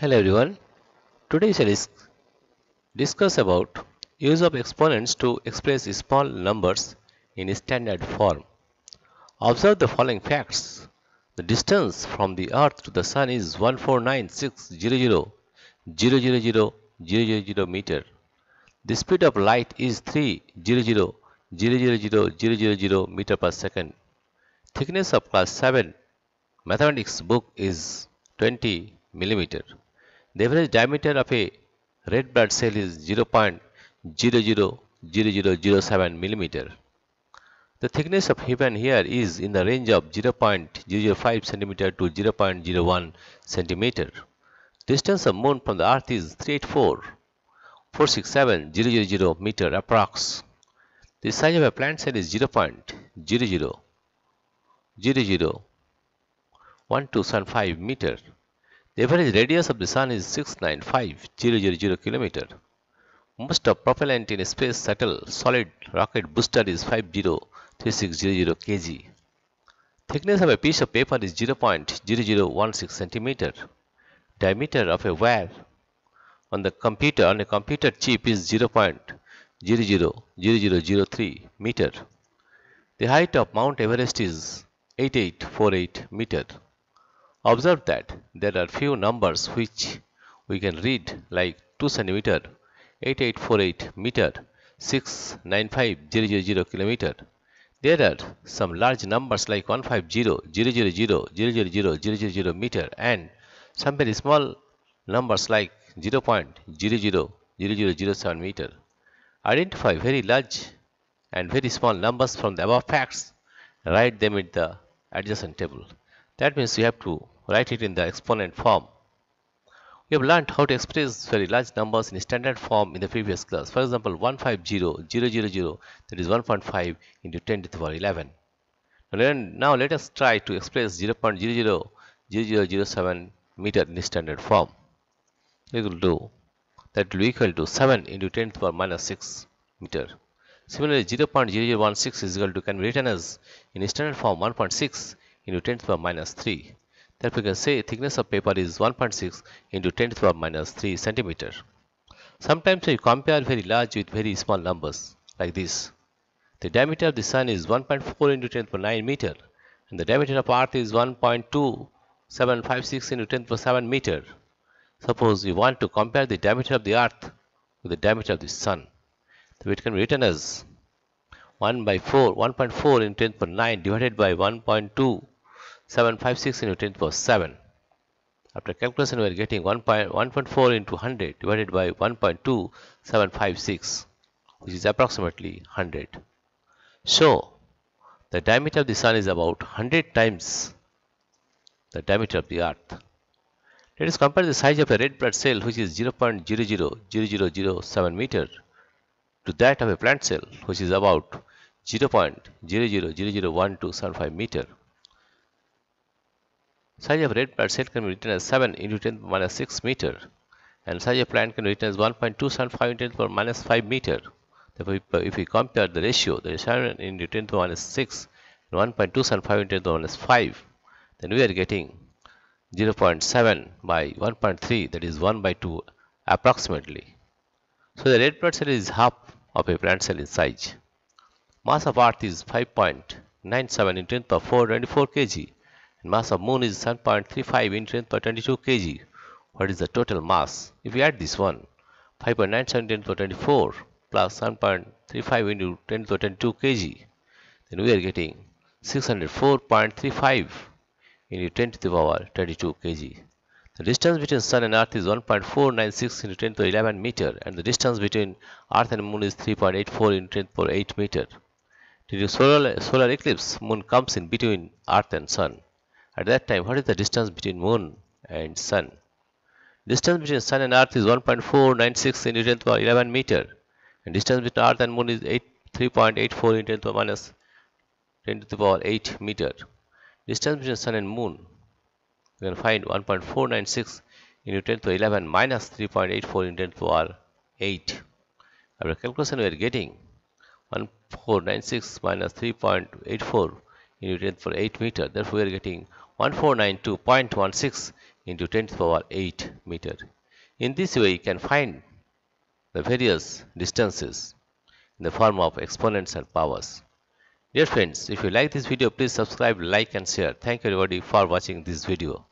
Hello everyone. Today shall dis- discuss about use of exponents to express small numbers in standard form. Observe the following facts. The distance from the earth to the sun is 149,600,000 meter. The speed of light is 300,000,000 meter per second. Thickness of class 7 mathematics book is 20 millimeter. The average diameter of a red blood cell is 0.000007 millimeter. The thickness of heaven here is in the range of 0.005 centimeter to 0.01 centimeter. Distance of moon from the earth is 384,467,000 meter approx. The size of a plant cell is 0.00001275 meter. The average radius of the sun is 695,000 km. Most of propellant in a space shuttle solid rocket booster is 503600 kg. Thickness of a piece of paper is 0.0016 cm. Diameter of a wire on the computer on a computer chip is 0.000003 meter. The height of Mount Everest is 8848 meter. Observe that there are few numbers which we can read like 2 centimeter, 8848 meter, 695000 kilometer. There are some large numbers like 150, 000, 000, meter and some very small numbers like 0.000007 meter. Identify very large and very small numbers from the above facts. Write them in the adjacent table. That means you have to write it in the exponent form. We have learned how to express very large numbers in standard form in the previous class. For example, 150, 000, that is 1.5 into 10 to the power 11. Now let us try to express 0 0.000007 meter in standard form. Equal to that will be equal to 7 into 10 to the power minus 6 meter. Similarly, 0.0016 is equal to can be written as in standard form 1.6 into 10 to the power minus 3. Therefore, we can say thickness of paper is 1.6 into 10 to the power minus 3 centimeter. Sometimes we compare very large with very small numbers like this. The diameter of the sun is 1.4 into 10 to the power 9 meter and the diameter of earth is 1.2756 into 10 to the power 7 meter. Suppose we want to compare the diameter of the earth with the diameter of the sun. So it can be written as 1 by 4, 1.4 into 10 to the power 9 divided by 1.2 756 into 10 to the power 7. After calculation, we are getting 1.4 into 100 divided by 1.2756, which is approximately 100. So, the diameter of the sun is about 100 times the diameter of the earth. Let us compare the size of a red blood cell, which is 0.000007 meter, to that of a plant cell, which is about 0.00001275 meter. Size of red blood cell can be written as 7 into 10 minus 6 meter and size of plant can be written as 1.275 into 10 minus 5 meter. Therefore, if uh, we compare the ratio, is 7 into 10 to minus 6 and 1.275 into 10 minus 5, then we are getting 0.7 by 1.3 that is 1 by 2 approximately. So, the red blood cell is half of a plant cell in size. Mass of earth is 5.97 in 10 power 424 kg and mass of moon is 7.35 into 10 power 22 kg. What is the total mass? If we add this one, 5.97 into 10 power 24 plus 7.35 into 10 power 22 kg, then we are getting 604.35 into 10 to the power 22 kg. The distance between sun and earth is 1.496 into 10 to the 11 meter and the distance between earth and moon is 3.84 into 10 to the 8 meter. During solar, solar eclipse, moon comes in between earth and sun. At that time, what is the distance between moon and sun? Distance between sun and earth is 1.496 into 10 to the power 11 meter and distance between earth and moon is 3.84 into 10 to the minus 10 to the power 8 meter. Distance between sun and moon we can find 1.496 into 10 to the 11 minus 3.84 into 10 to the power 8. After calculation we are getting 1496 minus 3.84 into 10 to the power 8 meter. Therefore we are getting 1492.16 into 10 to the power 8 meter. In this way, you can find the various distances in the form of exponents and powers. Dear friends, if you like this video, please subscribe, like and share. Thank you everybody for watching this video.